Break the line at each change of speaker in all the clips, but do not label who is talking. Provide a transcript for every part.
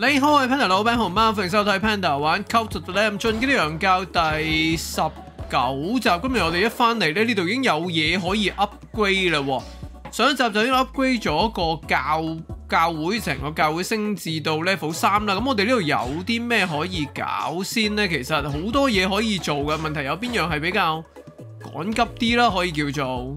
你好，我係 Panda 老闆熊貓，歡迎收睇 Panda 玩 Cult of the Lamb 進擊的羊教第十九集。今日我哋一翻嚟咧，呢度已經有嘢可以 upgrade 啦。上一集就已經 upgrade 咗個教教會，成個教會升至到 level 三啦。咁我哋呢度有啲咩可以搞先呢？其實好多嘢可以做嘅，問題有邊樣係比較趕急啲啦，可以叫做。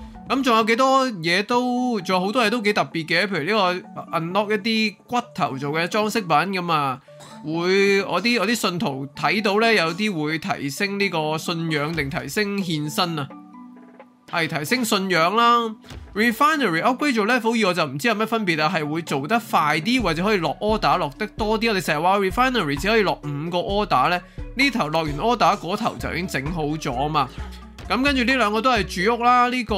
咁仲有幾多嘢都，仲有好多嘢都幾特別嘅，譬如呢個 unlock 一啲骨頭做嘅裝飾品咁啊，會我啲我啲信徒睇到呢，有啲會提升呢個信仰定提升獻身啊，係提升信仰啦。Refinery upgrade 做 level 二我就唔知有咩分別啊，係會做得快啲或者可以落 order 落得多啲。我哋成日話 refinery 只可以落五個 order 呢，呢頭落完 order 嗰頭就已經整好咗啊嘛。咁跟住呢兩個都係住屋啦，呢、這個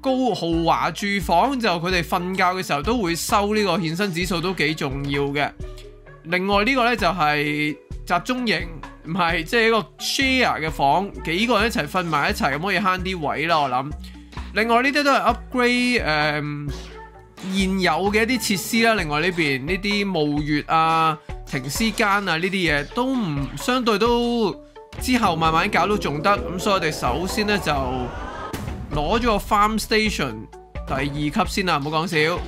高豪華住房就佢哋瞓覺嘅時候都會收呢個獻身指數，都幾重要嘅。另外呢個呢，就係、集中營，唔係即係一個 share 嘅房，幾個人一齊瞓埋一齊咁可以慳啲位啦。我諗。另外呢啲都係 upgrade 誒、現有嘅一啲設施啦。另外呢邊呢啲墓穴啊、停屍間啊呢啲嘢都唔相對都。之後慢慢搞都仲得，咁所以我哋首先呢，就攞咗個 farm station 第二級先啦，唔好講少。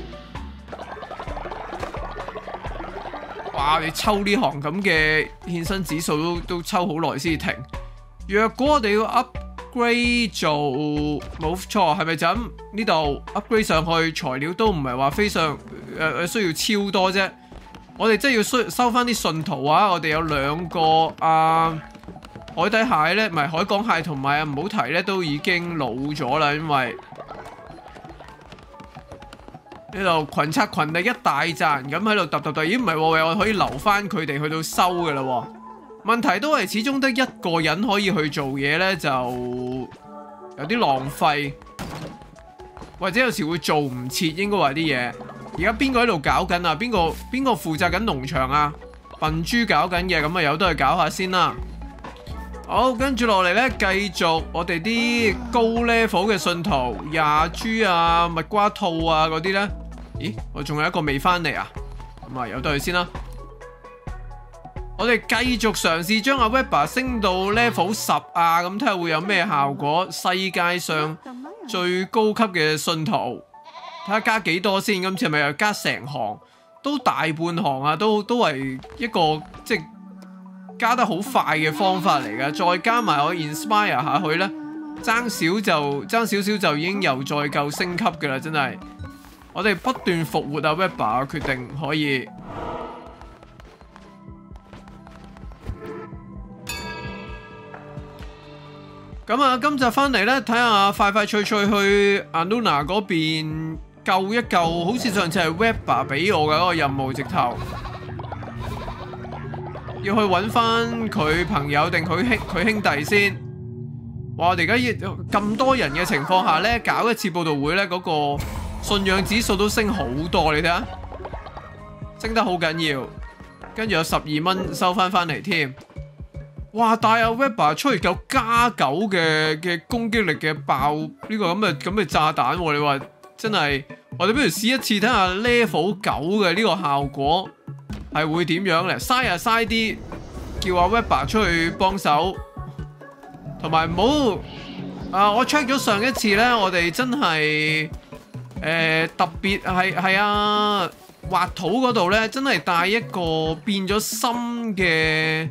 哇！你抽呢行咁嘅獻身指數都都抽好耐先停。若果我哋要 upgrade 做冇錯，係咪就咁呢度 upgrade 上去？材料都唔係話非常誒、呃、需要超多啫。我哋真係要收收翻啲信徒啊！我哋有兩個啊。海底蟹呢，唔係海港蟹同埋啊，唔好提呢，都已經老咗啦，因為呢度群策群力一大扎咁喺度揼揼揼，咦唔係喎，我可以留翻佢哋去到收噶啦喎。問題都係始終得一個人可以去做嘢呢，就有啲浪費，或者有時會做唔切，應該話啲嘢。而家邊個喺度搞緊啊？邊個邊個負責緊農場啊？笨豬搞緊嘅，咁啊有得去搞下先啦。好，跟住落嚟呢，繼續我哋啲高 level 嘅信徒，廿豬啊、蜜瓜兔啊嗰啲呢。咦，我仲有一個未翻嚟啊，咁啊由得佢先啦。我哋繼續嘗試將阿 Webber 升到 level 十啊，咁睇下會有咩效果。世界上最高級嘅信徒，睇下加幾多先。今次係咪又加成行？都大半行啊，都都係一個即係。加得好快嘅方法嚟㗎，再加埋我 inspire 下去呢，爭少就爭少少就已經又再夠升級㗎啦，真係。我哋不斷復活啊，Weber 決定可以。咁啊，今集翻嚟呢，睇下快快脆脆去 Anuna 嗰邊救一救，好似上次係 Webber 俾我嘅嗰個任務直頭。要去揾翻佢朋友定佢兄佢兄弟先。哇！我哋而家咁多人嘅情況下呢，搞一次報道會呢，嗰個信仰指數都升好多，你睇下，升得好緊要。跟住有十二蚊收翻翻嚟添。哇！帶阿 Webber 出嚟夠加九嘅嘅攻擊力嘅爆呢個咁嘅咁嘅炸彈，你話真係？我哋不如試一次睇下 level 九嘅呢個效果。係會點樣咧？嘥呀嘥啲，叫阿 Webber 出去幫手，同埋唔好啊！我 check 咗上一次呢，我哋真係誒、呃、特別係係啊挖土嗰度呢，真係帶一個變咗心嘅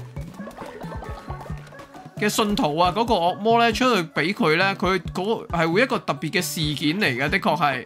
嘅信徒啊！嗰、嗰個惡魔呢，出去俾佢呢，佢嗰係會一個特別嘅事件嚟嘅，的確係。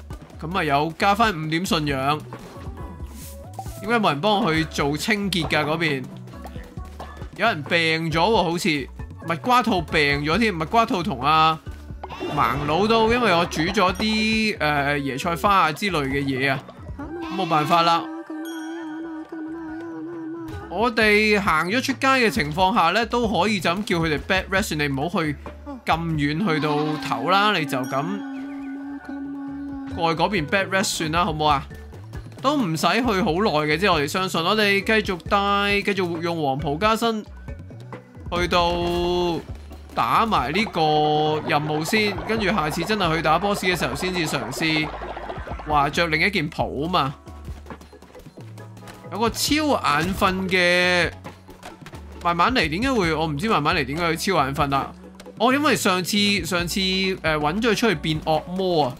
咁啊有加翻五點信仰。點解冇人幫我去做清潔㗎？嗰邊有人病咗喎，好似蜜瓜兔病咗添。蜜瓜兔同阿盲佬都因為我煮咗啲誒椰菜花啊之類嘅嘢啊，冇辦法啦。我哋行咗出街嘅情況下呢，都可以就咁叫佢哋 bed rest，你唔好去咁遠去到頭啦，你就咁過去嗰邊 bed rest 算啦，好唔好啊？都唔使去好耐嘅，即係我哋相信，我哋繼續帶，繼續用黃袍加身去到打埋呢個任務先，跟住下次真係去打 boss 嘅時候先至嘗試話着另一件袍啊嘛。有個超眼瞓嘅，慢慢嚟，點解會？我唔知慢慢嚟點解會超眼瞓啦。我因為上次上次诶揾咗佢出去變惡魔啊，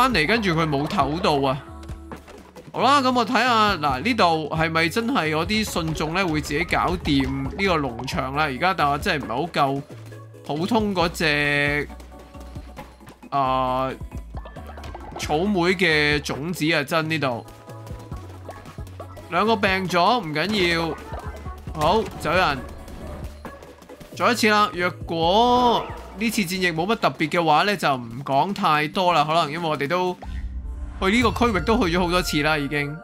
翻嚟跟住佢冇唞到啊。好啦，咁我睇下嗱，呢度係咪真係我啲信眾咧會自己搞掂呢個農場啦？而家但係我真係唔係好夠普通嗰隻啊草莓嘅種子啊，真呢度兩個病咗唔緊要，好走人，再一次啦。若果呢次戰役冇乜特別嘅話咧，就唔講太多啦。可能因為我哋都。去呢個區域都去咗好多次啦，已經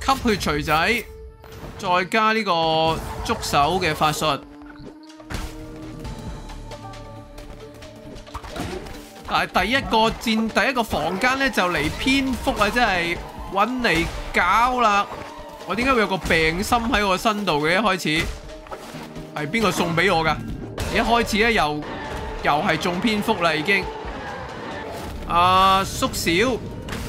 吸血錘仔，再加呢個捉手嘅法術。但係第一個戰第一個房間呢，就嚟蝙蝠啊，真係揾嚟搞啦！我點解會有個病心喺我身度嘅？一開始係邊個送俾我噶？一開始咧又。又係中蝙蝠啦，已經。啊，缩小，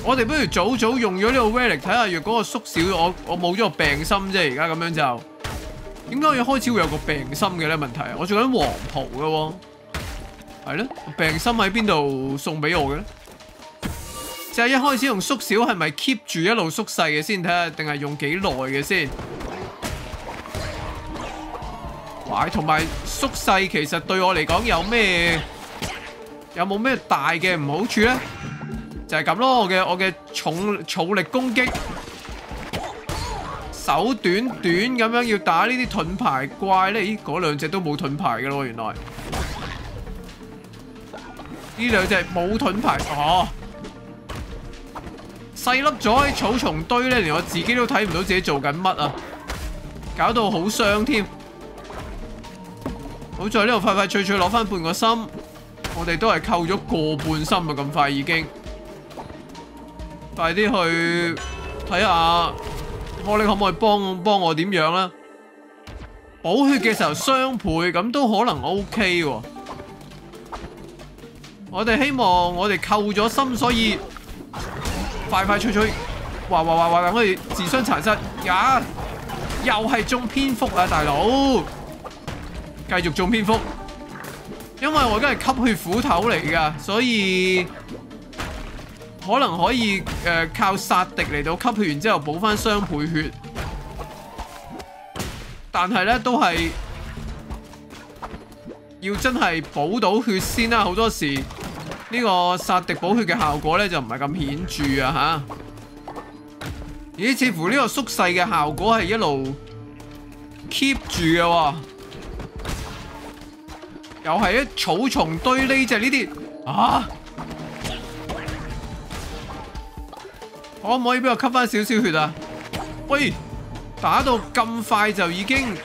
我哋不如早早用咗呢個 relic 睇下，若果個縮小，我我冇咗個病心啫。而家咁樣就，點解要開始會有個病心嘅咧？問題，我做緊黃袍嘅喎，係咧，病心喺邊度送俾我嘅咧？就係一開始用縮小，係咪 keep 住一路縮細嘅先睇下，定係用幾耐嘅先？同埋縮細其實對我嚟講有咩有冇咩大嘅唔好處呢？就係咁咯，我嘅我嘅重重力攻擊手短短咁樣要打呢啲盾牌怪呢？咦，嗰兩隻都冇盾牌嘅咯，原來呢兩隻冇盾牌哦，細粒咗喺草叢堆呢，連我自己都睇唔到自己做緊乜啊，搞到好傷添。好在呢度快快脆脆攞翻半個心，我哋都係扣咗個半心啊！咁快已經，快啲去睇下，我你可唔可以幫幫我點樣啦？補血嘅時候双倍，咁都可能 OK 喎。我哋希望我哋扣咗心，所以快快脆脆，嘩嘩嘩嘩咁可以自相殘殺。呀，又係中蝙蝠啊，大佬！繼續中蝙蝠，因為我而家係吸血斧頭嚟噶，所以可能可以誒、呃、靠殺敵嚟到吸血，完之後補翻雙倍血。但係咧都係要真係補到血先啦，好多時呢個殺敵補血嘅效果咧就唔係咁顯著啊吓。咦？似乎呢個縮細嘅效果係一路 keep 住嘅喎。又係一草叢堆呢隻呢啲啊！可唔可以俾我吸翻少少血啊？喂，打到咁快就已經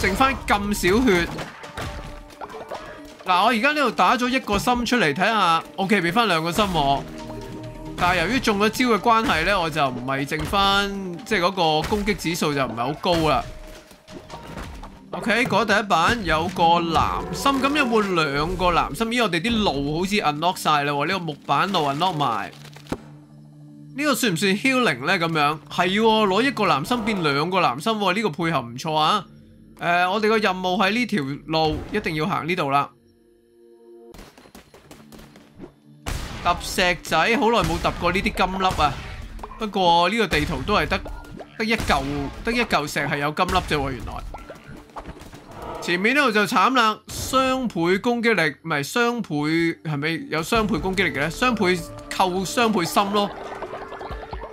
剩翻咁少血。嗱，我而家呢度打咗一個心出嚟睇下，OK，俾翻兩個心我。但係由於中咗招嘅關係呢，我就唔係剩翻，即係嗰個攻擊指數就唔係好高啦。OK，嗰第一版有個藍心，咁有冇兩個藍心？咦，我哋啲路好似 unlock 晒啦，呢個木板路 unlock 埋。呢個算唔算 healing 咧？咁樣係，攞一個藍心變兩個藍心，呢個配合唔錯啊！誒，我哋個任務喺呢條路，一定要行呢度啦。揼石仔，好耐冇揼過呢啲金粒啊！不過呢個地圖都係得得一嚿得一嚿石係有金粒啫喎，原來。前面呢度就慘啦，雙倍攻擊力，唔係雙倍係咪有雙倍攻擊力嘅咧？雙倍扣雙倍心咯。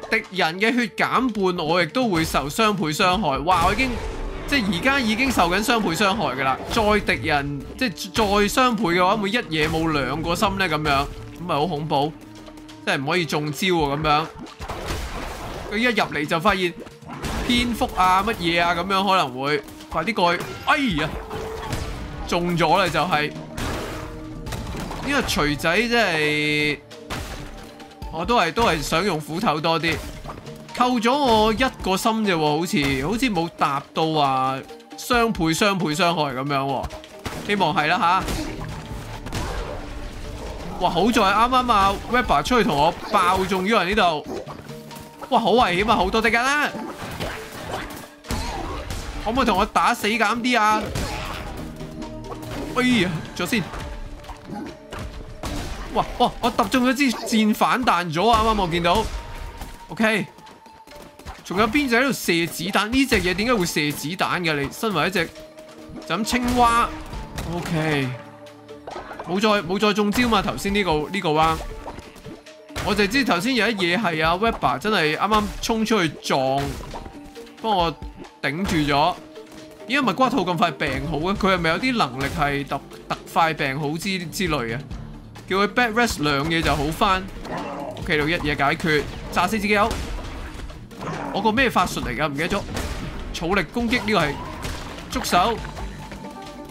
敵人嘅血減半，我亦都會受雙倍傷害。哇！我已經即系而家已經受緊雙倍傷害噶啦，再敵人即系再雙倍嘅話，會一嘢冇兩個心呢？咁樣。咁咪好恐怖，真係唔可以中招喎咁樣。佢一入嚟就發現蝙蝠啊乜嘢啊咁樣，可能會快啲過去。哎呀，中咗啦就係呢個锤仔，真係我都係都係想用斧頭多啲。扣咗我一個心啫，好似好似冇達到話雙倍雙倍傷害咁樣。希望係啦吓。哇！好在啱啱啊，Webber 出去同我爆中咗人呢度。哇！好危險啊，好多敵人啦！可唔可以同我打死減啲啊？哎呀，咗先。哇哇！我揼中咗支箭反彈咗啊！啱啱我見到。OK。仲有邊隻喺度射子彈？呢隻嘢點解會射子彈嘅？你身為一隻就咁青蛙。OK。冇再冇再中招嘛？頭先呢個呢個彎，我就知頭先有一嘢係阿 Webber 真係啱啱衝出去撞，幫我頂住咗。因為咪骨頭咁快病好嘅？佢係咪有啲能力係特特快病好之之類嘅？叫佢 bed rest 兩嘢就好翻。OK，到一嘢解決，炸死自己友。我個咩法術嚟㗎？唔記得咗。草力攻擊呢個係捉手，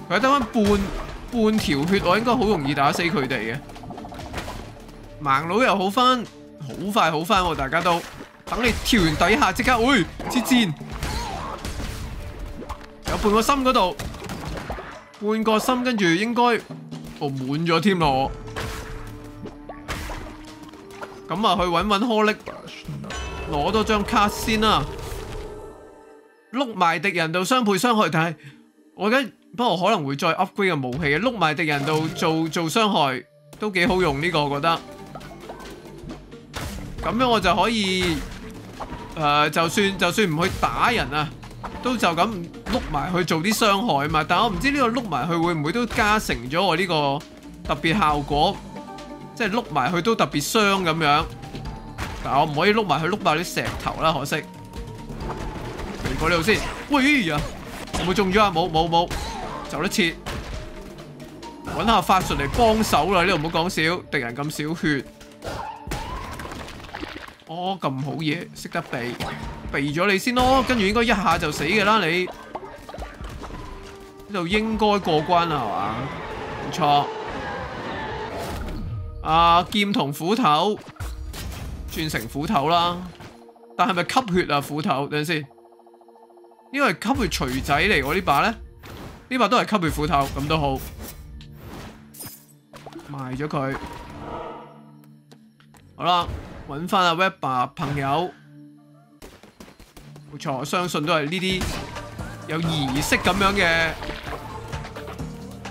佢得翻半。半條血我應該好容易打死佢哋嘅，盲佬又好翻，好快好翻喎！大家都等你跳完底下即刻，喂，支箭有半個心嗰度，半個心跟住應該哦滿咗添咯，咁啊去搵搵柯力攞多張卡先啦，碌埋敵人度双倍伤害，但係我而家。不過可能會再 upgrade 嘅武器，碌埋敵人度做做傷害都幾好用呢個，我覺得。咁樣我就可以誒，就算就算唔去打人啊，都就咁碌埋去做啲傷害嘛。但我唔知呢個碌埋去會唔會都加成咗我呢個特別效果，即係碌埋去都特別傷咁樣。但係我唔可以碌埋去碌爆啲石頭啦，可惜。嚟過呢度先，喂呀，有冇中咗啊？冇冇冇。走得切，揾下法術嚟幫手啦！呢度唔好講笑，敵人咁少血，哦咁好嘢，識得避，避咗你先咯，跟住應該一下就死嘅啦你。呢度應該過關啦係嘛？唔錯。啊劍同斧頭轉成斧頭啦，但係咪吸血啊斧頭？等陣先，呢个系吸血锤仔嚟，我呢把咧。呢把都係吸血斧頭，咁都好，賣咗佢。好啦，揾翻阿 Webber 朋友，冇錯，我相信都係呢啲有儀式咁樣嘅，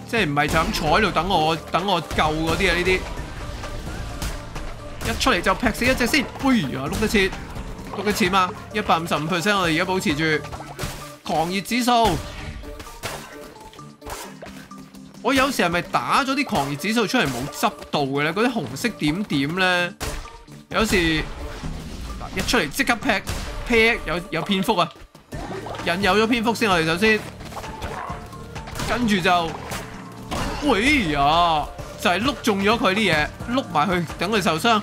即係唔係就咁坐喺度等我等我救嗰啲啊？呢啲一出嚟就劈死一隻先，哎呀，碌得切，碌得切嘛，一百五十五 percent，我哋而家保持住狂熱指數。我有時係咪打咗啲狂熱指數出嚟冇執到嘅咧？嗰啲紅色點點咧，有時嗱一出嚟即刻劈劈有有蝙蝠啊！引有咗蝙蝠先，我哋首先跟住就，喂呀，就係碌中咗佢啲嘢，碌埋去等佢受傷，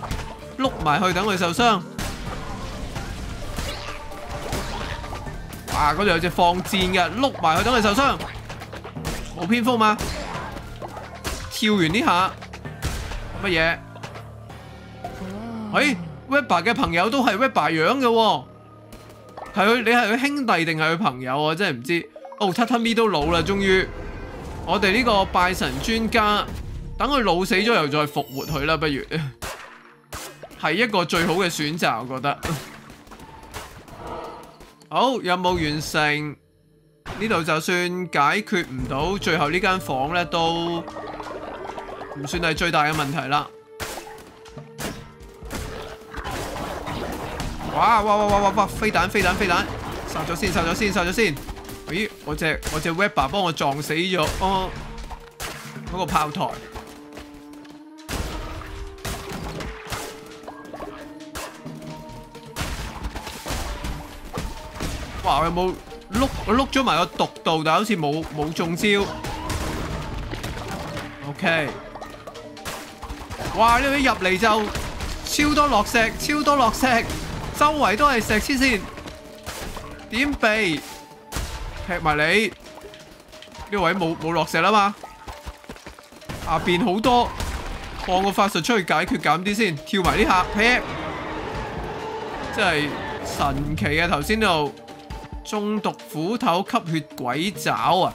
碌埋去等佢受傷。哇！嗰度有隻放箭嘅，碌埋去等佢受傷，冇蝙蝠嘛？跳完呢下乜嘢？诶，Webber 嘅朋友都係 Webber 樣嘅，哦，係佢你係佢兄弟定係佢朋友啊？真係唔知。哦，Tatami 都老啦，終於我哋呢個拜神專家，等佢老死咗又再復活佢啦，不如 係一個最好嘅選擇，我覺得。好，任務完成。呢度就算解決唔到，最後呢間房咧都唔算係最大嘅問題啦。哇哇哇哇哇哇！飛彈飛彈飛彈！殺咗先，殺咗先，殺咗先！咦，我隻我隻 Webber 幫我撞死咗哦，嗰個炮台。哇！我有冇碌？我碌咗埋個毒度，但好似冇冇中招。OK。哇！呢位入嚟就超多落石，超多落石，周圍都係石黐線。點避？劈埋你！呢位冇冇落石啦嘛？下边好多，放個法術出去解決減啲先，跳埋呢下劈！真係神奇啊！頭先度。中毒斧頭吸血鬼爪啊！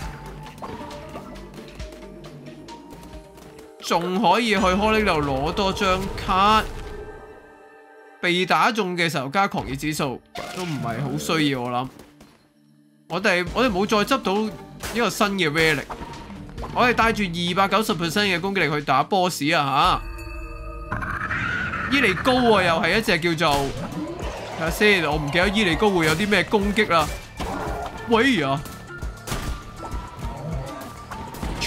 仲可以去開呢度攞多張卡。被打中嘅時候加狂熱指數都唔係好需要，我諗。我哋我哋冇再執到呢個新嘅 relic，我哋帶住二百九十 percent 嘅攻擊力去打 boss 啊吓！伊利高啊，又係一隻叫做睇下先，我唔記得伊利高會有啲咩攻擊啦。喂呀！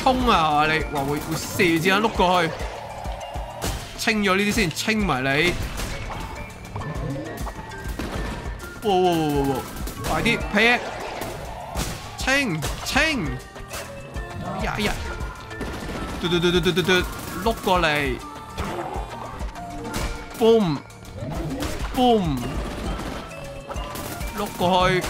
衝啊！你話會會射箭碌過去，清咗呢啲先，清埋你。哇哇哇哇哇！快啲劈！清清！呀呀！嘟嘟嘟嘟嘟嘟嘟，碌過嚟！boom boom，碌過去。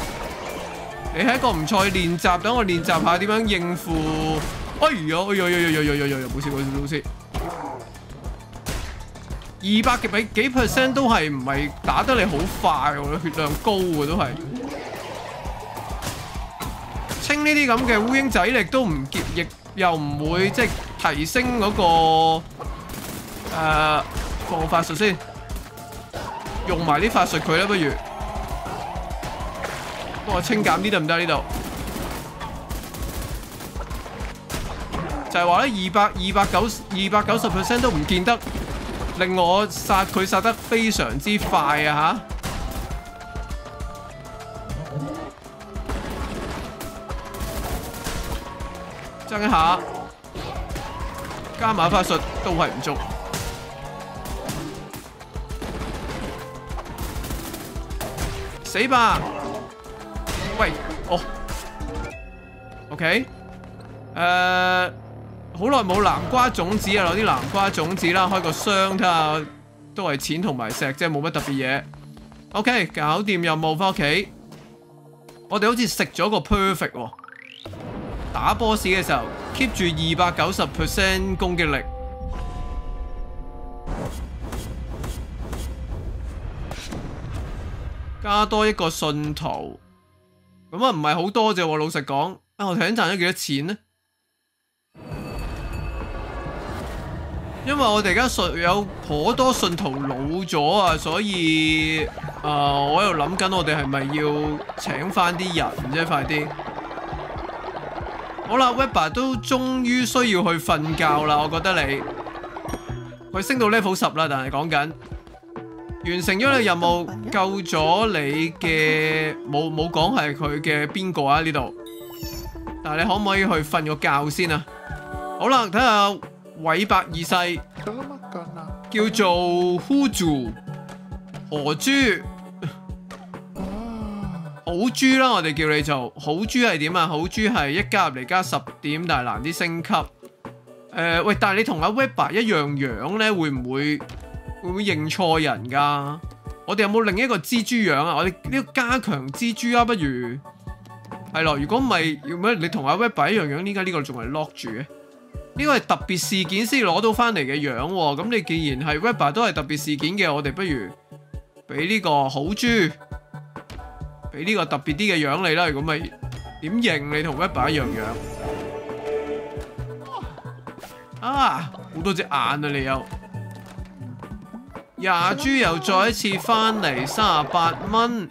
你係一個唔錯嘅練習，等我練習下點樣應付。哎呀，哎呀呀呀呀呀呀呀！冇事冇事冇事。二百幾幾 percent 都係唔係打得你好快喎？血量高喎都係。清呢啲咁嘅烏蠅仔力都唔結，亦又唔會即系提升嗰個防法術先。用埋啲法術佢啦，不如。帮我清減啲得唔得？呢度就係話咧，二百二百九二百九十 percent 都唔見得，令我殺佢殺得非常之快啊！吓，爭一下，加碼法術都係唔足，死吧！喂，哦，OK，誒，好耐冇南瓜種子啊，攞啲南瓜種子啦，開個箱睇下，都係錢同埋石啫，冇乜特別嘢。OK，搞掂任務翻屋企，我哋好似食咗個 perfect 喎，打 boss 嘅時候 keep 住二百九十 percent 攻擊力，加多一個信徒。咁啊，唔係好多啫，老實講，啊，我頭先賺咗幾多錢呢？因為我哋而家信有頗多信徒老咗啊，所以啊、我喺度諗緊，我哋係咪要請翻啲人啫？快啲！好啦，Webber 都終於需要去瞓覺啦，我覺得你佢升到 level 十啦，但係講緊。完成咗你任務，救咗你嘅冇冇講係佢嘅邊個啊？呢度，但係你可唔可以去瞓個覺先啊？好啦，睇下韋伯二世，叫做 Huju 河豬，好豬啦，我哋叫你做好豬係點啊？好豬係一加入嚟加十點，但係難啲升級。誒、呃，喂，但係你同阿 Webber 一樣樣咧，會唔會？會唔會認錯人噶？我哋有冇另一個蜘蛛樣啊？我哋呢個加強蜘蛛啊，不如係咯，如果唔係，要咩你同阿 Webber 一樣樣，點解呢個仲係 lock 住嘅？呢個係特別事件先攞到翻嚟嘅樣喎。咁你既然係 Webber 都係特別事件嘅，我哋不如俾呢個好豬，俾呢個特別啲嘅樣你啦。如果咪點認你同 Webber 一樣樣啊？好多隻眼啊！你又廿豬又再一次翻嚟，三十八蚊，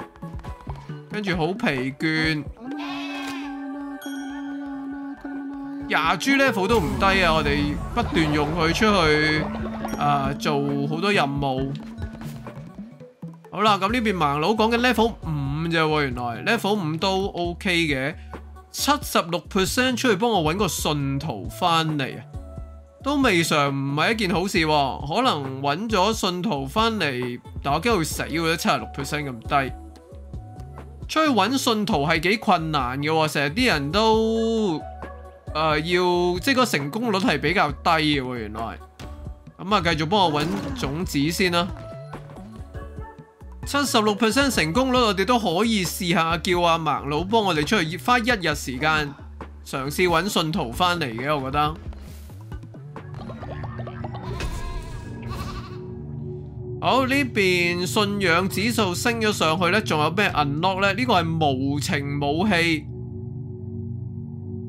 跟住好疲倦。廿 G level 都唔低啊！我哋不斷用佢出去啊、做好多任務。好啦，咁呢邊盲佬講嘅 level 五啫喎，原來 level 五都 OK 嘅，七十六 percent 出去幫我揾個信徒翻嚟啊，都未尝唔係一件好事喎。可能揾咗信徒翻嚟，但我驚會死喎，七十六 percent 咁低。出去揾信徒係幾困難嘅喎，成日啲人都〜呃，要即係個成功率係比較低嘅，原來咁啊，繼續幫我揾種子先啦。七十六 percent 成功率，我哋都可以試下叫阿盲佬幫我哋出去花一日時間嘗試揾信徒翻嚟嘅，我覺得。好，呢邊信仰指數升咗上去呢，仲有咩 unlock 呢？呢個係無情武器。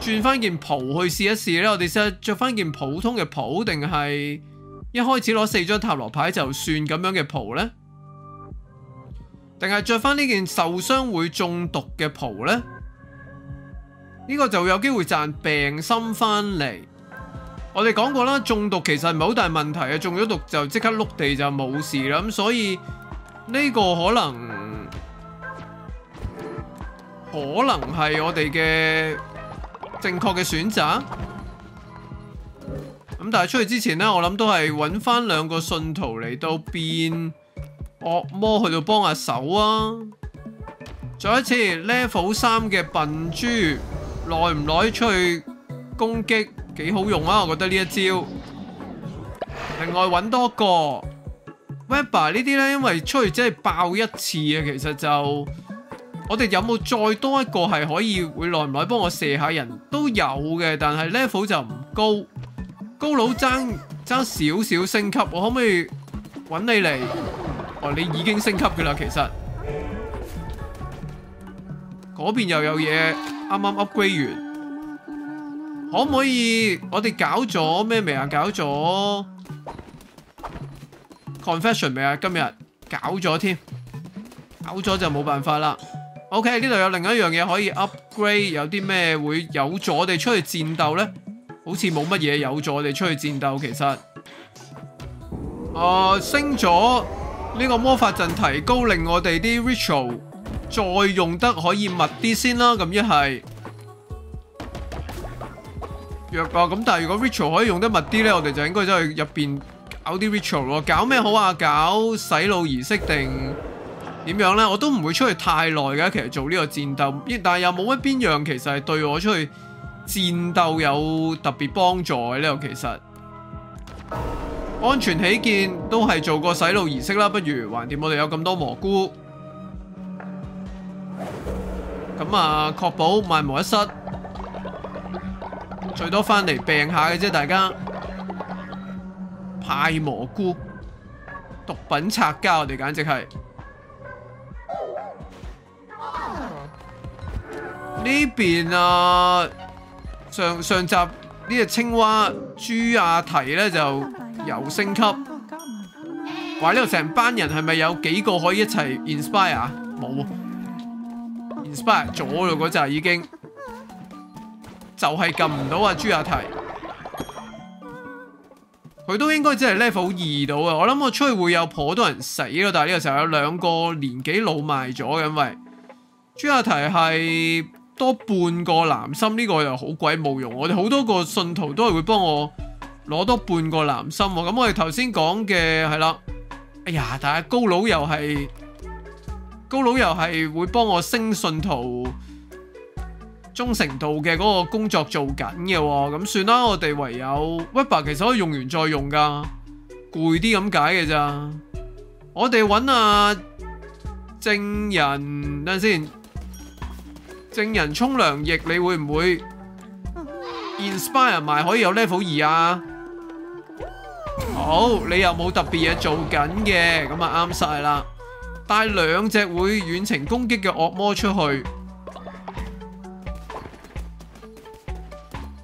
轉翻件袍去試一試呢？我哋試下着翻件普通嘅袍，定係一開始攞四張塔羅牌就算咁樣嘅袍呢？定係着翻呢件受傷會中毒嘅袍呢？呢、呢個就有機會賺病心翻嚟。我哋講過啦，中毒其實唔係好大問題啊，中咗毒就即刻碌地就冇事啦。咁所以呢個可能可能係我哋嘅。正確嘅選擇，咁但係出去之前呢，我諗都係揾翻兩個信徒嚟到變惡魔去到幫下手啊！再一次 level 三嘅笨豬，耐唔耐出去攻擊幾好用啊！我覺得呢一招。另外揾多個 Webber 呢啲呢，因為出去即係爆一次啊，其實就。我哋有冇再多一個係可以會耐唔耐幫我射下人都有嘅，但係 level 就唔高，高佬爭爭少少升級，我可唔可以揾你嚟？哦，你已經升級嘅啦，其實嗰邊又有嘢，啱啱 upgrade 完，可唔可以？我哋搞咗咩未啊？搞咗 confession 未啊？今日搞咗添，搞咗就冇辦法啦。OK，呢度有另一樣嘢可以 upgrade，有啲咩會有助我哋出去戰鬥呢？好似冇乜嘢有助我哋出去戰鬥，其實，啊、升咗呢個魔法陣提高，令我哋啲 ritual 再用得可以密啲先啦。咁一係若啊，咁但系如果 ritual 可以用得密啲呢，我哋就應該走去入邊搞啲 ritual 咯。搞咩好啊？搞洗腦儀式定？點樣呢？我都唔會出去太耐嘅，其實做呢個戰鬥，但系又冇乜邊樣其實係對我出去戰鬥有特別幫助嘅呢個其實安全起見都係做個洗腦儀式啦。不如橫掂我哋有咁多蘑菇，咁啊確保万无一失，最多翻嚟病下嘅啫。大家派蘑菇，毒品拆家，我哋簡直係。呢邊啊，上上集呢隻青蛙朱亞提咧就又升級，話呢度成班人係咪有幾個可以一齊 inspire？冇，inspire 咗咯嗰陣已經，就係撳唔到啊朱亞提，佢都應該只係 level 二到啊！我諗我出去會有頗多人死咯，但係呢個時候有兩個年紀老邁咗，因為朱亞提係。多半個男心呢個又好鬼冇用，我哋好多個信徒都係會幫我攞多半個男心。咁我哋頭先講嘅係啦，哎呀，但係高佬又係高佬又係會幫我升信徒忠誠度嘅嗰個工作做緊嘅。咁算啦，我哋唯有 Weber 其實可以用完再用噶，攰啲咁解嘅咋。我哋揾阿證人，等先。證人沖涼液，你會唔會 inspire 埋可以有 level 二啊？好，你又冇特別嘢做緊嘅，咁啊啱晒啦。帶兩隻會遠程攻擊嘅惡魔出去，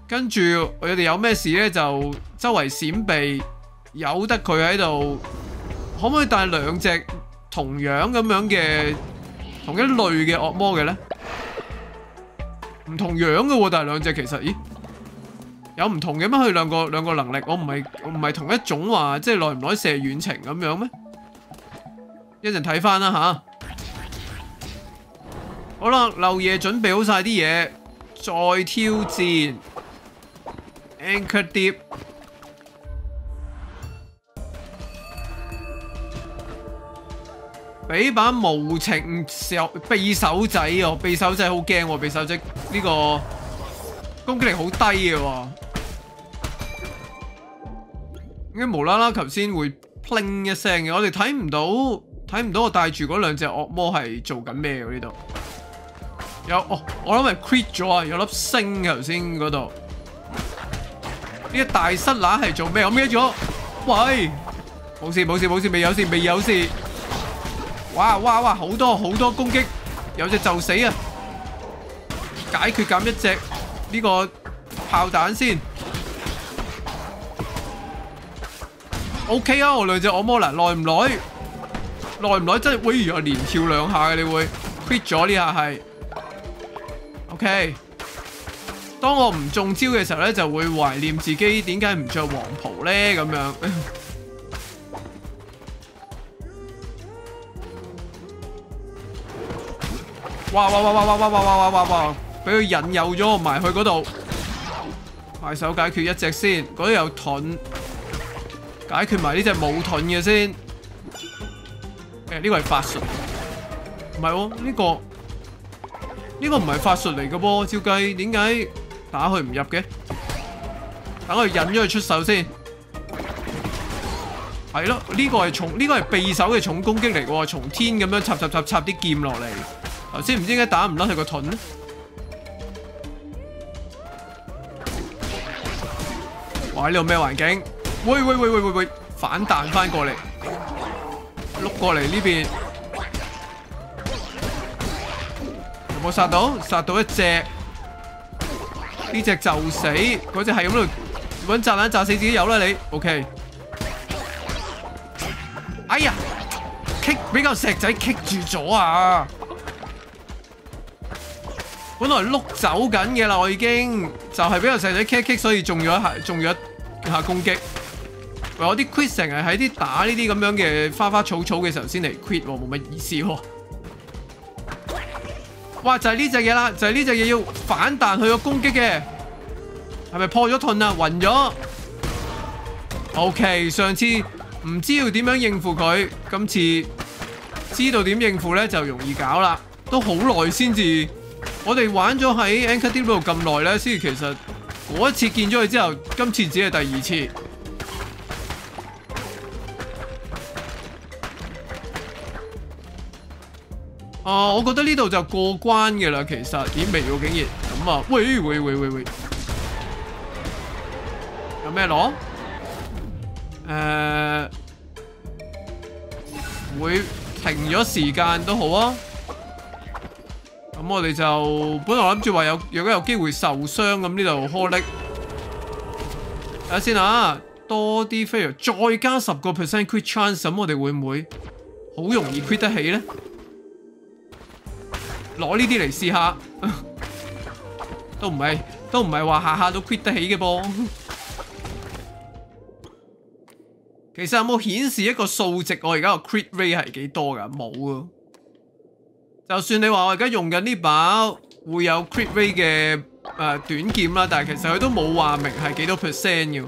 跟住我哋有咩事呢？就周圍閃避，由得佢喺度。可唔可以帶兩隻同樣咁樣嘅同一類嘅惡魔嘅呢？唔同樣嘅喎，但系兩隻其實，咦，有唔同嘅咩？佢兩個兩個能力，我唔係唔係同一種話，即系耐唔耐射遠程咁樣咩？一陣睇翻啦吓。好啦，漏夜準備好晒啲嘢，再挑戰 Anchor Deep。俾把無情手匕首仔哦，匕首仔好驚喎，匕首仔呢個攻擊力好低嘅喎，點解無啦啦頭先會 pling 一聲嘅？我哋睇唔到睇唔到我带住嗰兩隻惡魔係做緊咩嘅呢度？有哦，我諗係 crit 咗啊，有粒星頭先嗰度。呢個大失乸係做咩？我咩咗？喂，冇事冇事冇事，未有事未有事。哇哇哇！好多好多攻擊，有隻就死啊！解決減一隻呢個炮彈先。OK 啊，我兩隻惡魔啦，耐唔耐？耐唔耐？真係，喂，又連跳兩下嘅，你會 quit 咗呢下係。OK，當我唔中招嘅時候咧，就會懷念自己點解唔着黃袍咧咁樣。哇哇哇哇哇哇哇哇哇哇！俾佢引诱咗我埋去嗰度，快手解決一隻先，嗰度有盾，解決埋呢隻冇盾嘅先。誒，呢個係法術，唔係喎，呢個呢個唔係法術嚟嘅噃，照計點解打佢唔入嘅？等佢引咗佢出手先。係咯，呢個係重，呢个系匕首嘅重攻擊嚟从，天咁樣插插插插啲劍落嚟。頭先唔知点解打唔甩佢個盾咧？哇！呢度咩環境？喂喂喂喂喂喂！反彈翻過嚟，碌過嚟呢邊，有冇殺到？殺到一隻，呢隻就死，嗰隻係咁度搵炸彈炸死自己有啦你。OK。哎呀，棘俾嚿石仔棘住咗啊！本來碌走緊嘅啦，我已經就係俾個細仔 kick kick，所以中咗一下，中咗一下攻擊。喂，我啲 quit 成日喺啲打呢啲咁樣嘅花花草草嘅時候先嚟 quit，冇乜意思喎。哇，就係呢隻嘢啦，就係呢隻嘢要反彈佢個攻擊嘅，係咪破咗盾啊？暈咗。OK，上次唔知要點樣應付佢，今次知道點應付咧就容易搞啦，都好耐先至。我哋玩咗喺 Anchor Deep 度咁耐咧，先其實嗰一次見咗佢之後，今次只係第二次。啊，我覺得呢度就過關嘅啦，其實點未喎竟然咁啊！喂喂喂喂喂，有咩攞？誒、uh，會停咗時間都好啊。咁我哋就本來諗住話有，如果有機會受傷咁呢度顆粒，睇下先啊，多啲 fail，再加十個 percent crit chance，咁我哋會唔會好容易 crit 得起咧？攞呢啲嚟試下，都唔係，都唔係話下下都 crit 得起嘅噃。其實有冇顯示一個數值？我而家個 crit rate 系幾多噶？冇啊。就算你話我而家用緊呢把會有 crit rate 嘅誒短劍啦，但系其實佢都冇話明係幾多 percent 嘅。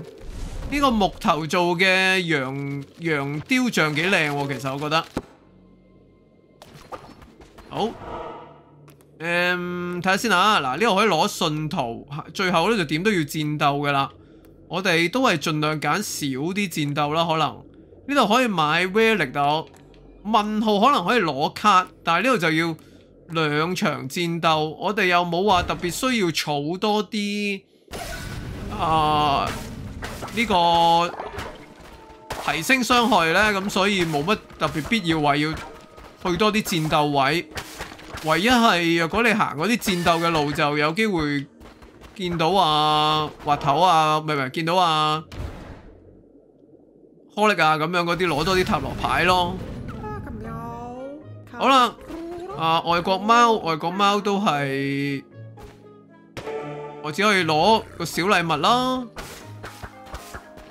呢個木頭做嘅羊羊雕像幾靚喎，其實我覺得。好，誒睇下先啊！嗱，呢度可以攞信徒，最後咧就點都要戰鬥噶啦。我哋都係盡量揀少啲戰鬥啦，可能呢度可以買 relic 到問號，可能可以攞卡，但系呢度就要兩場戰鬥。我哋又冇話特別需要儲多啲啊呢個提升傷害呢，咁所以冇乜特別必要話要。去多啲戰鬥位，唯一係若果你行嗰啲戰鬥嘅路，就有機會見到啊滑頭啊，唔係唔係見到啊柯力啊咁樣嗰啲攞多啲塔羅牌咯。好啦，啊外國貓，外國貓都係我只可以攞個小禮物啦。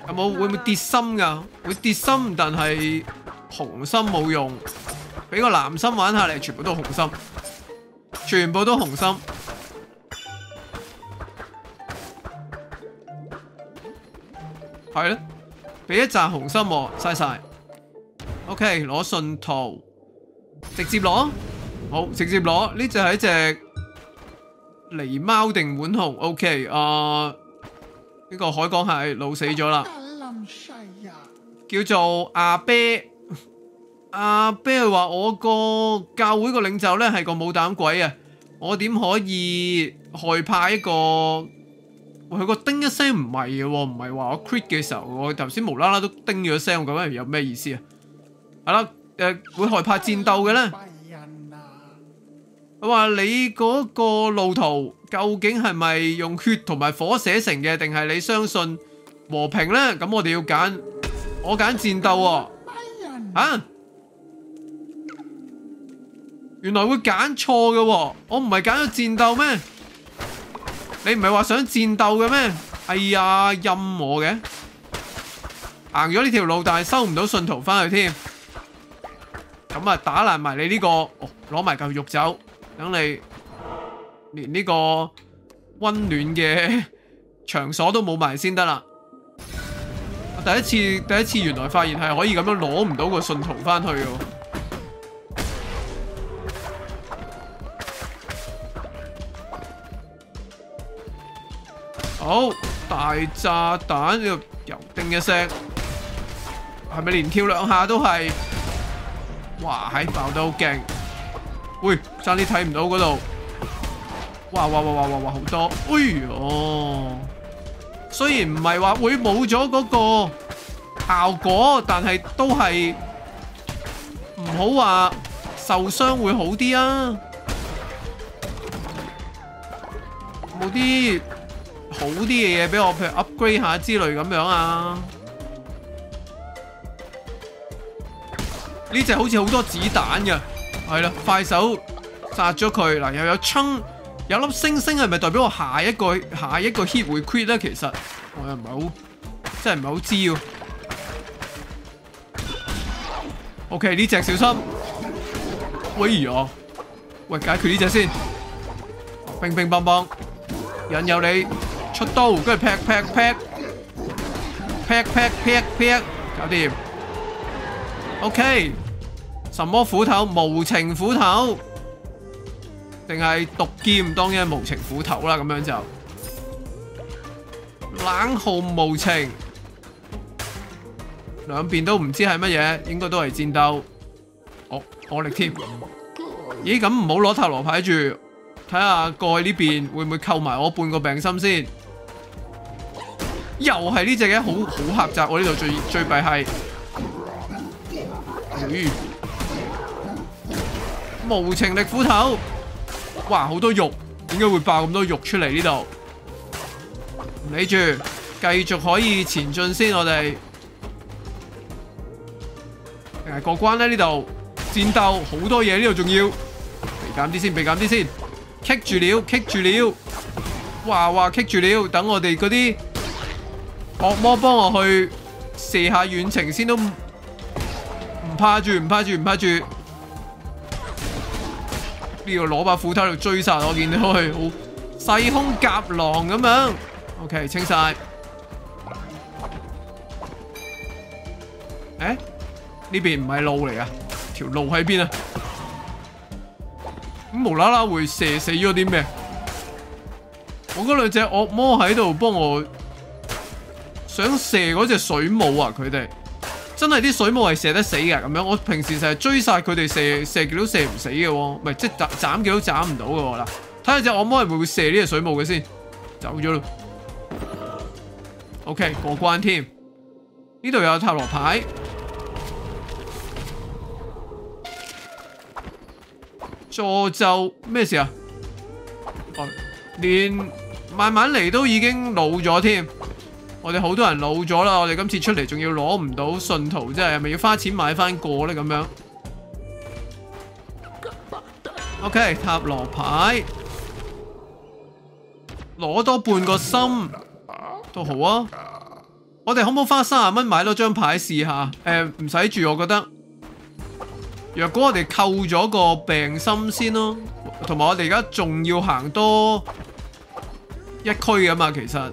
有冇會唔會跌心噶？會跌心，但係紅心冇用。俾個藍心玩下嚟，全部都紅心，全部都紅心，係咧，俾一紮紅心喎，嘥晒。OK，攞信徒，直接攞，好，直接攞。呢隻係一隻狸貓定碗熊？OK，啊，呢個海港係老死咗啦，叫做阿啤。阿啤話我個教會個領袖咧係個冇膽鬼啊！我點可以害怕一個？佢個叮一聲唔係嘅，唔係話我 crit 嘅時候，我頭先無啦啦都叮咗聲，咁樣有咩意思啊？係啦，誒，會害怕戰鬥嘅咧？佢話你嗰個路途究竟係咪用血同埋火寫成嘅，定係你相信和平咧？咁我哋要揀，我揀戰鬥啊！啊！原來會揀錯嘅，我唔係揀咗戰鬥咩？你唔係話想戰鬥嘅咩？哎呀，陰我嘅，行咗呢條路，但係收唔到信徒翻去添。咁啊，打爛埋你呢個，攞埋嚿肉走，等你連呢個溫暖嘅場所都冇埋先得啦。第一次，第一次原來發現係可以咁樣攞唔到個信徒翻去嘅。好大炸彈，呢度又叮一聲，係咪連跳兩下都係？哇，喺爆得好劲！喂，差啲睇唔到嗰度。哇哇哇哇哇哇好多！哎喲，雖然唔係話會冇咗嗰個效果，但係都係唔好話受傷會好啲啊！冇啲。好啲嘅嘢俾我，譬如 upgrade 下之類咁樣啊！呢隻好似好多子彈嘅，係啦，快手殺咗佢嗱，又有槍，有粒星星係咪代表我下一個下一個 hit 會 crit 咧？其實我又唔係好，真係唔係好知喎。OK，呢隻小心，喂呀，喂，解決呢隻先，乒乒乓乓，引誘你。出刀，跟住劈劈劈，劈劈劈劈，搞掂。OK，什麼斧頭？無情斧頭，定係毒劍？當然係無情斧頭啦。咁樣就冷酷無情，兩邊都唔知係乜嘢，應該都係戰鬥。哦，火力添。咦，咁唔好攞塔羅牌住，睇下過去呢邊會唔會扣埋我半個病心先。又係呢隻嘅，好好狹窄。我呢度最最弊係，咦？無情力斧頭，哇！好多肉，點解會爆咁多肉出嚟呢度？理住，繼續可以前進先。我哋定係過關咧？呢度戰鬥好多嘢，呢度仲要避減啲先，避減啲先。棘住了，棘住了，哇哇棘住了。等我哋嗰啲。惡魔幫我去射下遠程先，都怕住，唔怕住，唔怕住。呢個攞把斧頭嚟追殺我，見到佢好細空夾狼咁樣。OK，清晒。誒，呢邊唔係路嚟啊，條路喺邊啊？咁無啦啦會射死咗啲咩？我嗰兩隻惡魔喺度幫我想射嗰隻水母啊！佢哋真係啲水母係射得死嘅咁樣。我平時成日追殺佢哋射射極都射唔死嘅喎，唔係即係斬斬極都斬唔到嘅喎啦。睇下隻惡魔係會唔會射呢隻水母嘅先？走咗咯。OK 過關添。呢度有塔羅牌。助咒咩事啊？哦，連慢慢嚟都已經老咗添。我哋好多人老咗啦，我哋今次出嚟仲要攞唔到信徒，即係咪要花錢買翻個呢？咁樣？OK，塔羅牌，攞多半個心都好啊。我哋可唔可以花三十蚊買多張牌試下？誒，唔使住，我覺得。若果我哋扣咗個病心先咯，同埋我哋而家仲要行多一區噶嘛，其實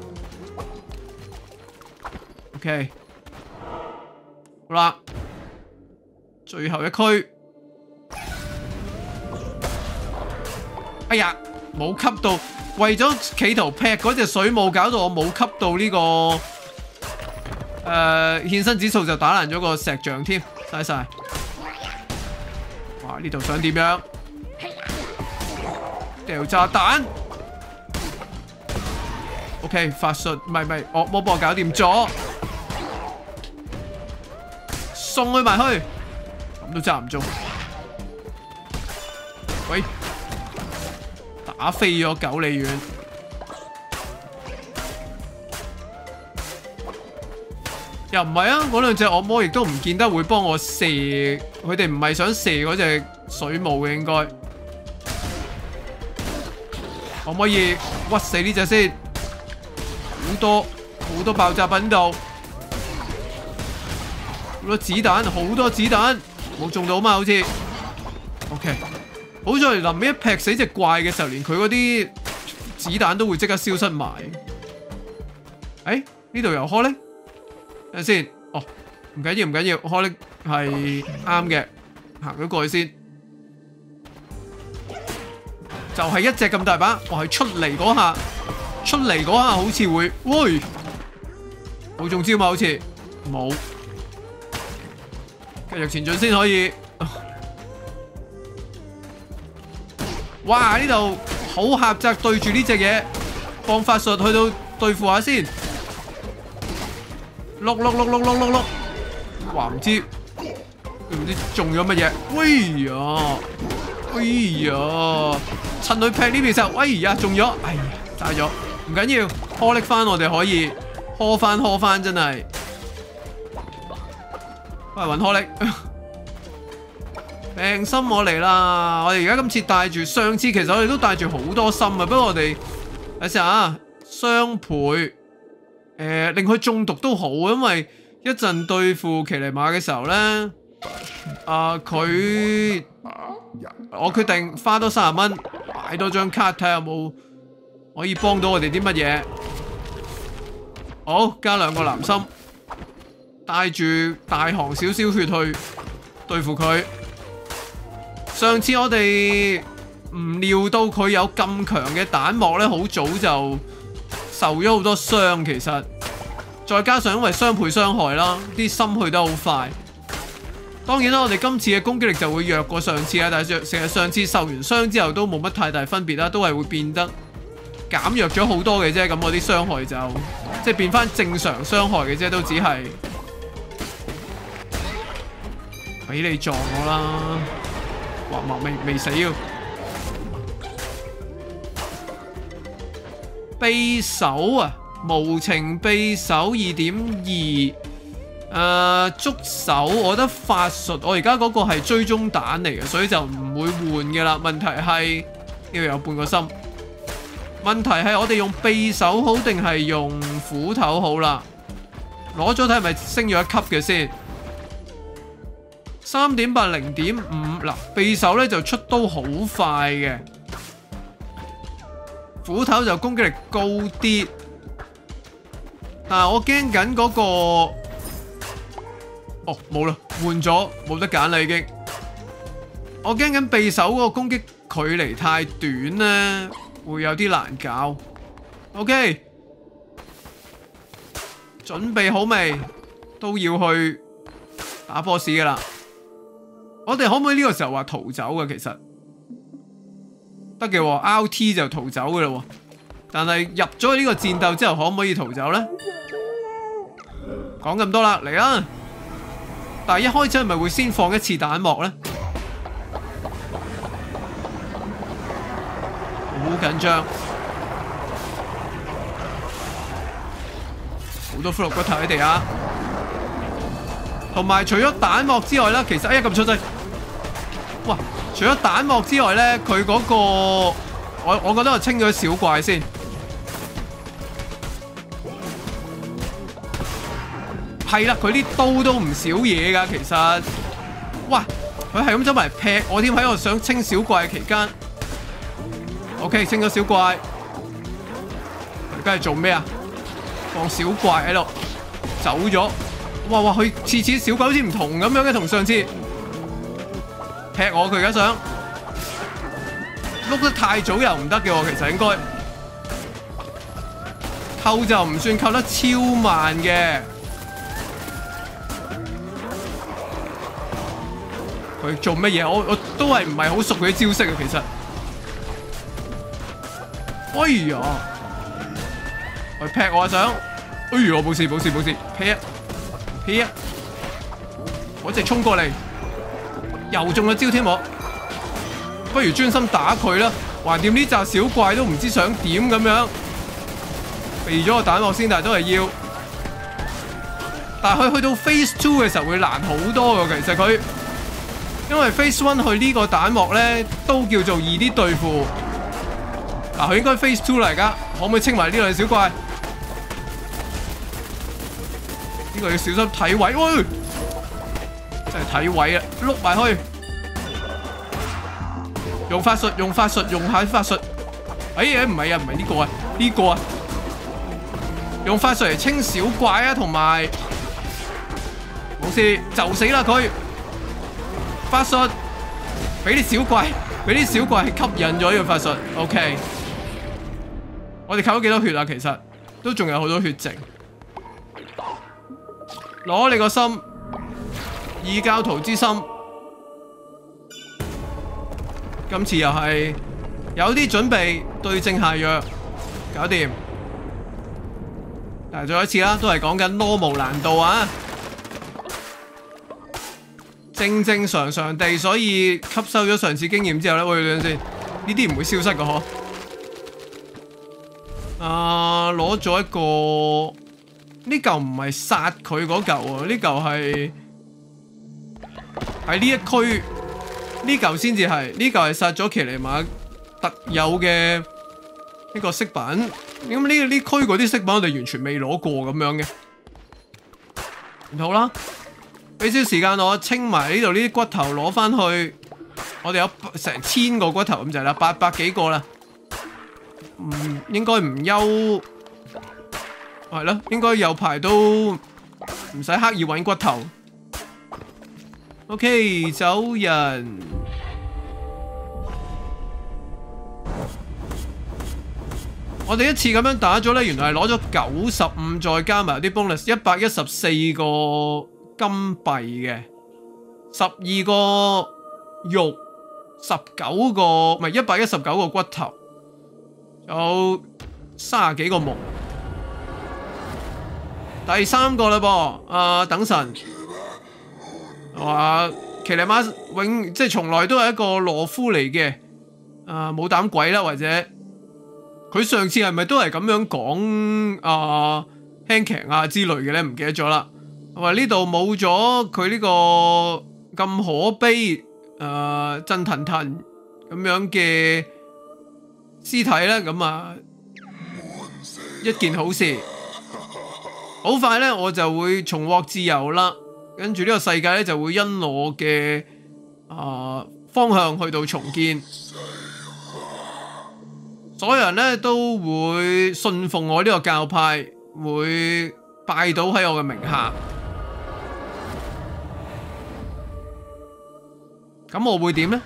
k 好啦，最後一區，哎呀，冇吸到，為咗企圖劈嗰隻水母，搞到我冇吸到呢個誒獻身指數就打爛咗個石像添，嘥晒。哇！呢度想點樣？掉炸彈。OK，法術唔係唔係，惡魔幫我搞掂咗，送佢埋去，咁都揸唔中。喂，打飛咗九里遠。又唔係啊！嗰兩隻惡魔亦都唔見得會幫我射，佢哋唔係想射嗰隻水母嘅應該。可唔可以屈死呢隻先？好多好多爆炸品度，好多子彈，好多子彈，冇中到嘛？好似。OK，好在臨尾一劈死隻怪嘅時候，連佢嗰啲子彈都會即刻消失埋。誒，呢度又開咧？睇下先，哦，唔緊要唔緊要，開力係啱嘅，行咗過去先，就係一隻咁大把，我係出嚟嗰下，出嚟嗰下好似會，喂，冇中招嘛？好似冇，繼續前進先可以。哇！呢度好狹窄，對住呢隻嘢，放法術去到對付下先。碌碌碌碌碌碌碌，話唔知唔知中咗乜嘢？喂呀，喂呀，趁佢劈呢邊時候，喂呀中咗，哎呀炸咗，唔緊要，呵力翻我哋可以呵翻呵翻，真係，翻嚟搵呵力，病心我嚟啦！我哋而家今次帶住，上次其實我哋都帶住好多心啊，不過我哋睇下啊，双倍。誒、呃，令佢中毒都好，因為一陣對付奇尼馬嘅時候呢，啊、佢我決定花多三十蚊买多張卡，睇下有冇可以幫到我哋啲乜嘢。好，加兩個藍心，帶住大行少少血去對付佢。上次我哋唔料到佢有咁強嘅彈幕呢，好早就。受咗好多傷，其實再加上因為雙倍傷害啦，啲心去得好快。當然啦，我哋今次嘅攻擊力就會弱過上次啊，但係成日上次受完傷之後都冇乜太大分別啦，都係會變得減弱咗好多嘅啫。咁我啲傷害就即係變翻正常傷害嘅啫，都只係俾你撞我啦，哇！未未死啊！匕首啊，无情匕首二點二，誒，觸手，我覺得法術，我而家嗰個係追蹤彈嚟嘅，所以就唔會換嘅啦。問題係呢度有半個心，問題係我哋用匕首好定係用斧頭好啦？攞咗睇係咪升咗一級嘅先？三點八零點五，嗱，匕首咧就出刀好快嘅。斧頭就攻擊力高啲，但系我驚緊嗰個哦，冇啦，換咗，冇得揀啦已經。我驚緊匕首嗰個攻擊距離太短咧，會有啲難搞。OK，準備好未？都要去打 boss 噶啦。我哋可唔可以呢個時候話逃走嘅？其實得嘅，RT 就逃走噶啦。但係入咗呢個戰鬥之後，可唔可以逃走呢？講咁多啦，嚟啦！但係一開始係咪會先放一次彈幕呢？好緊張，好多骷髏骨头喺地下。同埋除咗彈幕之外咧，其實哎呀咁出聲！除咗彈幕之外咧，佢嗰個我我覺得我清咗小怪先。係啦，佢啲刀都唔少嘢噶，其實。哇！佢係咁走埋劈我添，喺我想清小怪期間。OK，清咗小怪。而家係做咩啊？放小怪喺度，走咗。哇哇！佢次次小怪好似唔同咁樣嘅，同上次。劈我，佢而家想。碌得太早又唔得嘅喎，其實應該。扣就唔算扣得超慢嘅。佢做乜嘢？我我都係唔係好熟佢啲招式啊，其實。哎呀！佢劈我啊想，哎呀！冇事冇事冇事，劈啊劈啊！我直衝過嚟，又中咗招添我。不如專心打佢啦，橫掂呢扎小怪都唔知想點咁樣。避咗個彈幕先，但係都係要。但係佢去到 Phase Two 嘅時候會難好多噶，其實佢。因為 Phase One 去呢個彈幕咧，都叫做易啲对付。嗱、佢應該 Phase Two 嚟噶，可唔可以清埋呢類小怪？呢、這個要小心睇位，喂，真係睇位啊！碌埋去，用法術，用法術，用下法術。哎呀，唔係啊，唔係呢個啊，呢、這個啊，用法術嚟清小怪啊，同埋冇事就死啦佢。法術俾啲小怪，俾啲小怪吸引咗呢個法術。OK，我哋扣咗幾多血啊？其實都仲有好多血剩。攞你個心，以教徒之心。今次又係有啲準備，對症下藥，搞掂。但係再一次啦，都係講緊 normal 難度啊！正正常常地，所以吸收咗上次經驗之後咧，喂，等先，呢啲唔會消失㗎嗬。啊，攞咗一個呢嚿唔係殺佢嗰嚿喎，呢嚿係喺呢一區呢嚿先至係，呢嚿係殺咗騎尼馬特有嘅呢個飾品。咁呢呢區嗰啲飾品我哋完全未攞過咁樣嘅。好啦。俾少時間我清埋呢度呢啲骨頭攞翻去，我哋有成千個骨頭咁就係啦，八百幾個啦，唔應該唔憂，係咯，應該有排都唔使刻意揾骨頭。OK，走人。我哋一次咁樣打咗呢，原來係攞咗九十五，再加埋啲 bonus，一百一十四個。金幣嘅十二個肉，十九個唔係一百一十九個骨頭，有三十幾個木。第三個啦噃，啊等神，话骑尼马永即係從來都係一個懦夫嚟嘅，啊冇膽鬼啦，或者佢上次係咪都係咁樣講啊輕騎啊之類嘅咧？唔記得咗啦。話呢度冇咗佢呢個咁可悲誒、呃、震騰騰咁樣嘅屍體咧，咁啊一件好事。好快咧，我就會重獲自由啦。跟住呢个世界咧就会因我嘅啊方向去到重建。所有人咧都会信奉我呢个教派会拜倒喺我嘅名下。咁我会
点
咧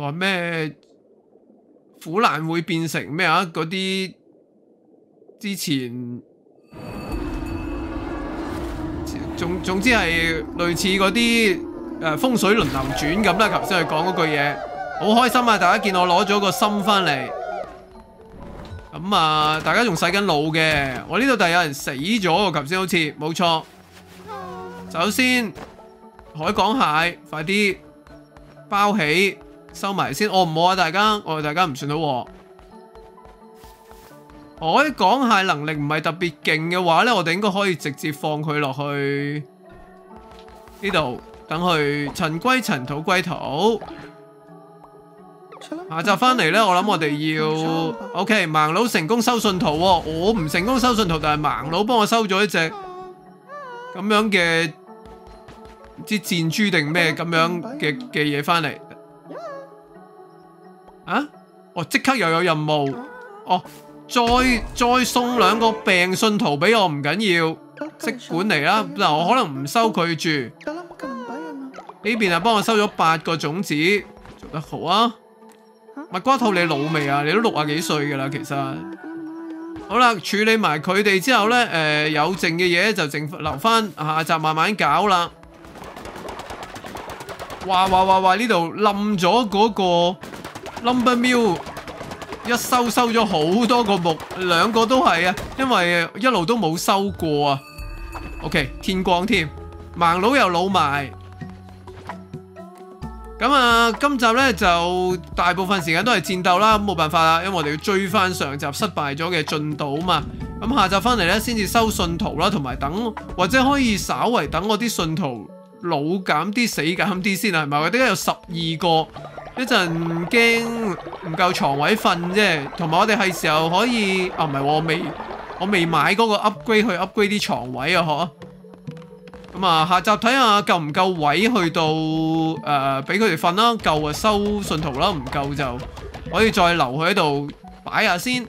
話咩苦難會變成咩啊？嗰啲之前總總之係類似嗰啲誒風水輪流轉咁啦。頭先佢講嗰句嘢，好開心啊！大家見我攞咗個心翻嚟，咁啊，大家仲洗緊腦嘅。我呢度第有人死咗头，先好似冇錯。首先海港蟹，快啲包起。收埋先，我唔好啊！大家，我哋大家唔算好喎。海港蟹能力唔係特別勁嘅話咧，我哋應該可以直接放佢落去呢度，等佢塵歸塵，土歸土。下集翻嚟呢，我諗我哋要 OK。盲佬成功收信徒喎，我唔成功收信徒，但係盲佬幫我收咗一隻咁樣嘅唔知箭豬定咩咁樣嘅嘅嘢翻嚟。啊！哦，即刻又有任務，哦，再再送兩個病信徒俾我唔緊要，即管嚟啦。嗱，我可能唔收佢住。呢邊啊，幫我收咗八個種子，做得好啊！蜜瓜兔你老未啊？你都六啊幾歲噶啦，其實。好啦，處理埋佢哋之後呢，誒、呃，有剩嘅嘢就剩留翻下集慢慢搞啦。哇哇哇哇！呢度冧咗嗰個。Lumber Mill 一收收咗好多個木，兩個都係啊，因為一路都冇收過啊。OK，天光添，盲佬又老埋。咁啊，今集呢就大部分時間都係戰鬥啦，冇辦法啦，因為我哋要追翻上集失敗咗嘅進度啊嘛。咁下集翻嚟呢，先至收信徒啦，同埋等或者可以稍為等我啲信徒老減啲、死減啲先啊，係咪？或者有十二個。一阵惊唔够床位瞓啫，同埋我哋系时候可以啊，唔系我未我未买嗰個 upgrade 去 upgrade 啲床位啊，嗬。咁啊，下集睇下够唔够位去到诶，俾佢哋瞓啦，够啊收信徒啦，唔够就可以再留佢喺度摆下先。